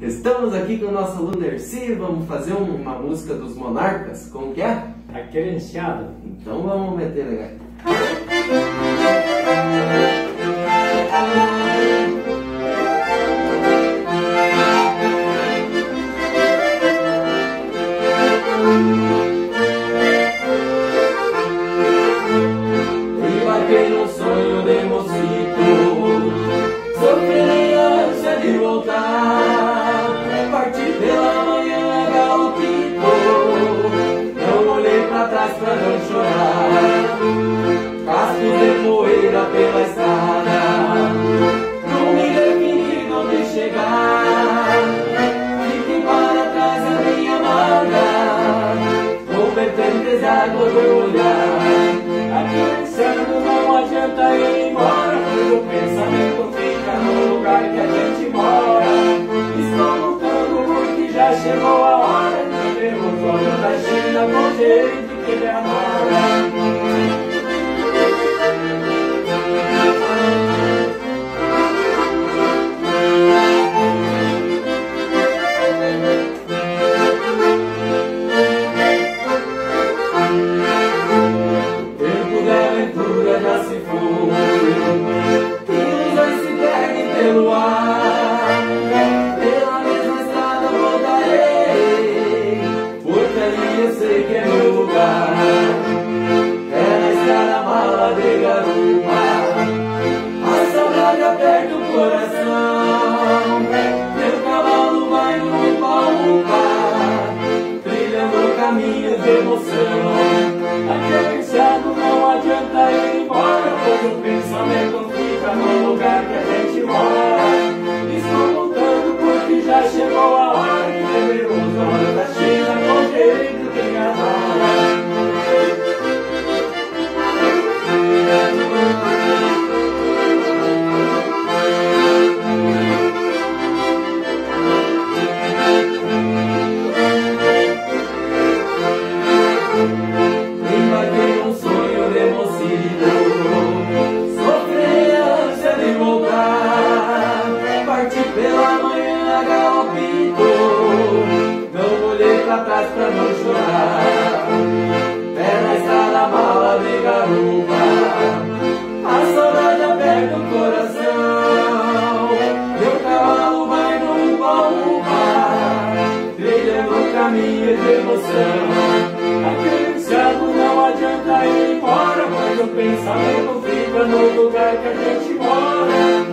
Estamos aqui com o nosso aluno Dercy, vamos fazer uma música dos Monarcas, como que é? A credenciada. Então vamos meter legal. Pra não chorar. Cascos de poeira pela estrada. Não me defini onde chegar. Fiquei para trás a minha amarga. Competentes águas do olhar Aqui pensando não adianta ir embora. O pensamento caminhos de emoção Aqui pensando não adianta ir embora Pois o pra não chorar. Pé na estrada, mala de garupa o pensamento fica no lugar que a gente mora